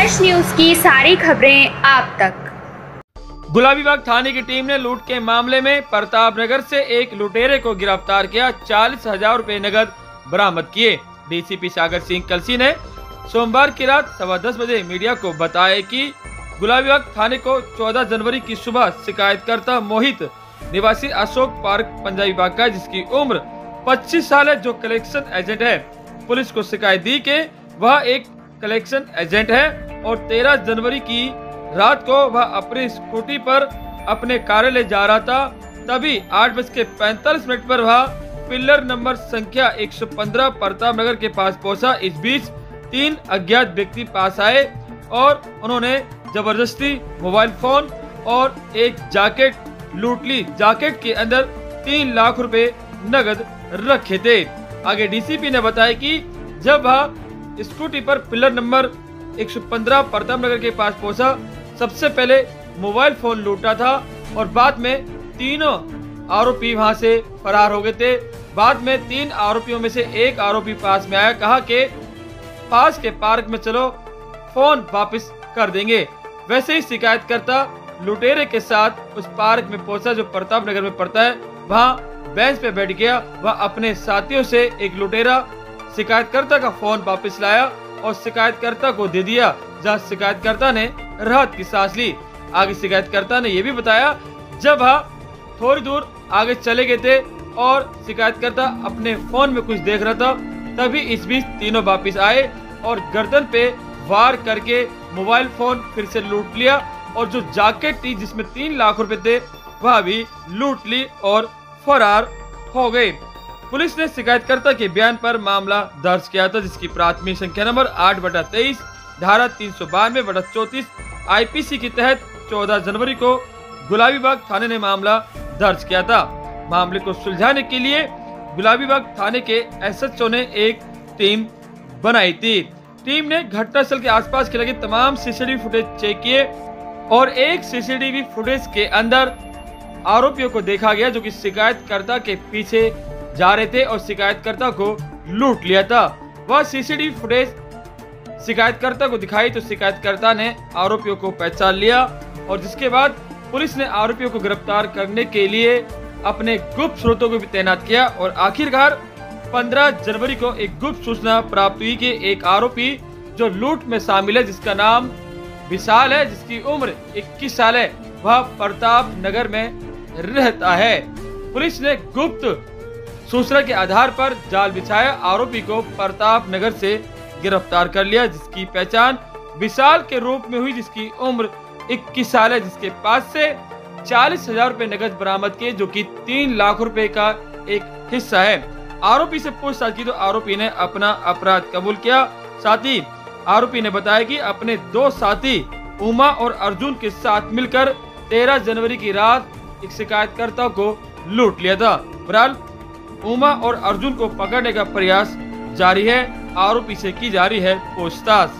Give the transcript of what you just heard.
हर्ष news की सारी खबरें आप तक। गुलाबी बाग थाने की टीम ने लूट के मामले में प्रताप नगर से एक लुटेरे को गिरफ़्तार किया, चालीस हज़ार रूपए नगद बरामद किए। डीसीपी सागर सिंह कलसी ने सोमवार की रात सवा दस बजे मीडिया को बताया कि गुलाबी बाग थाने को 14 जनवरी की सुबह शिकायतकर्ता मोहित, निवासी अशोक पार्क, पंजाबी बाग का, जिसकी उम्र 25 साल है, जो कलेक्शन एजेंट है। पुलिस को शिकायत दी के वह एक कलेक्शन एजेंट है। और 13 जनवरी की रात को वह अपनी स्कूटी पर अपने कार्यालय जा रहा था। तभी आठ बज के मिनट पर वह पिल्लर नंबर संख्या 115 प्रताप नगर के पास पहुँचा। इस बीच तीन अज्ञात व्यक्ति पास आए और उन्होंने ज़बरदस्ती मोबाइल फ़ोन और एक जैकेट लूट ली। जैकेट के अंदर तीन लाख रुपए नगद रखे थे। आगे डीसीपी ने बताया कि जब वह स्कूटी पर पिलर नंबर 115 प्रताप नगर के पास पहुँचा। सबसे पहले मोबाइल फ़ोन लूटा था और बाद में तीनों आरोपी वहाँ से फरार हो गए थे। बाद में तीन आरोपियों में से एक आरोपी पास में आया, कहा कि पास के पार्क में चलो, फ़ोन वापस कर देंगे। वैसे ही शिकायतकर्ता लुटेरे के साथ उस पार्क में पहुँचा जो प्रताप नगर में पड़ता है। वहाँ बेंच पे बैठ गया, वह अपने साथियों से एक लुटेरा शिकायतकर्ता का फ़ोन वापस लाया और शिकायतकर्ता को दे दिया, जहाँ शिकायतकर्ता ने राहत की सांस ली। आगे शिकायतकर्ता ने यह भी बताया, जब वह थोड़ी दूर आगे चले गए थे और शिकायतकर्ता अपने फ़ोन में कुछ देख रहा था, तभी इस बीच तीनों वापिस आए और गर्दन पे वार करके मोबाइल फ़ोन फिर से लूट लिया और जो जैकेट थी, जिसमें तीन लाख रुपए थे, वह भी लूट ली और फरार हो गए। पुलिस ने शिकायतकर्ता के बयान पर मामला दर्ज किया था, जिसकी प्राथमिक संख्या नंबर आठ बटा तेईस, धारा तीन सौ बानवे बटा चौतीस, आईपीसी के तहत 14 जनवरी को गुलाबी बाग थाने ने मामला दर्ज किया था। मामले को सुलझाने के लिए गुलाबी बाग थाने के एसएचओ ने एक टीम बनाई थी। टीम ने घटनास्थल के आसपास के लगे तमाम सीसीटीवी फुटेज चेक किए और एक सीसीटीवी फुटेज के अंदर आरोपियों को देखा गया, जो कि शिकायतकर्ता के पीछे जा रहे थे और शिकायतकर्ता को लूट लिया था। वह सीसीटीवी फुटेज शिकायतकर्ता को दिखाई तो शिकायतकर्ता ने आरोपियों को पहचान लिया और जिसके बाद पुलिस ने आरोपियों को गिरफ़्तार करने के लिए अपने गुप्त स्रोतों को भी तैनात किया और आखिरकार 15 जनवरी को एक गुप्त सूचना प्राप्त हुई कि एक आरोपी जो लूट में शामिल है, जिसका नाम विशाल है, जिसकी उम्र 21 साल है, वह प्रताप नगर में रहता है। पुलिस ने गुप्त सूचना के आधार पर जाल बिछाया आरोपी को प्रताप नगर से गिरफ़्तार कर लिया, जिसकी पहचान विशाल के रूप में हुई, जिसकी उम्र 21 साल है, जिसके पास से चालीस हज़ार रूपए नगद बरामद किए, जो कि तीन लाख रुपए का एक हिस्सा है। आरोपी से पूछताछ की तो आरोपी ने अपना अपराध कबूल किया। साथ ही आरोपी ने बताया कि अपने दो साथी उमा और अर्जुन के साथ मिलकर 13 जनवरी की रात एक शिकायतकर्ता को लूट लिया था। बहरहाल उमा और अर्जुन को पकड़ने का प्रयास जारी है। आरोपी से की जा रही है पूछताछ।